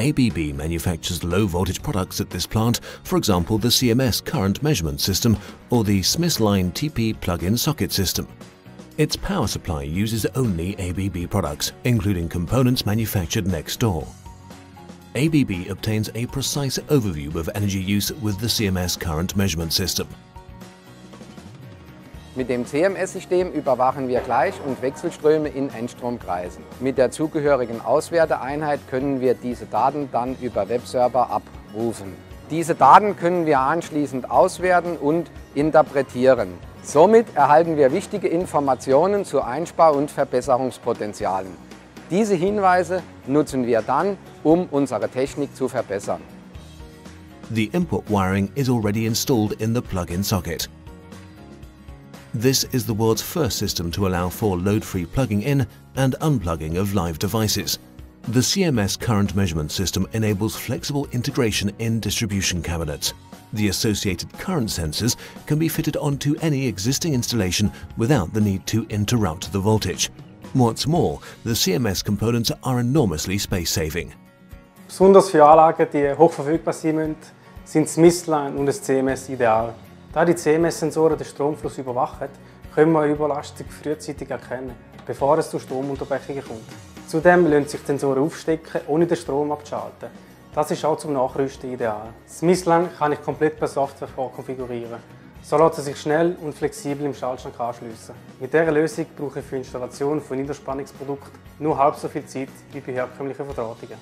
ABB manufactures low voltage products at this plant, for example the CMS current measurement system or the Smithline TP plug-in socket system. Its power supply uses only ABB products, including components manufactured next door. ABB obtains a precise overview of energy use with the CMS current measurement system. Mit dem CMS-System überwachen wir Gleich- und Wechselströme in Endstromkreisen. Mit der zugehörigen Auswerteeinheit können wir diese Daten dann über Webserver abrufen. Diese Daten können wir anschließend auswerten und interpretieren. Somit erhalten wir wichtige Informationen zu Einspar- und Verbesserungspotenzialen. Diese Hinweise nutzen wir dann, um unsere Technik zu verbessern. The input wiring is already installed in the plug-in socket. This is the world's first system to allow for load-free plugging in and unplugging of live devices. The CMS current measurement system enables flexible integration in distribution cabinets. The associated current sensors can be fitted onto any existing installation without the need to interrupt the voltage. What's more, the CMS components are enormously space-saving. Besonders für Anlagen, die hochverfügbar sind, sind das Missline und das CMS ideal. Da die CMS-Sensoren den Stromfluss überwachen, können wir eine Überlastung frühzeitig erkennen, bevor es zu Stromunterbrechungen kommt. Zudem lassen sich die Sensoren aufstecken, ohne den Strom abzuschalten. Das ist auch zum Nachrüsten ideal. Das Misslang kann ich komplett per Software vorkonfigurieren. So lässt es sich schnell und flexibel im Schaltschrank anschliessen. Mit dieser Lösung brauche ich für die Installation von Niederspannungsprodukten nur halb so viel Zeit wie bei herkömmlichen Verdrahtungen.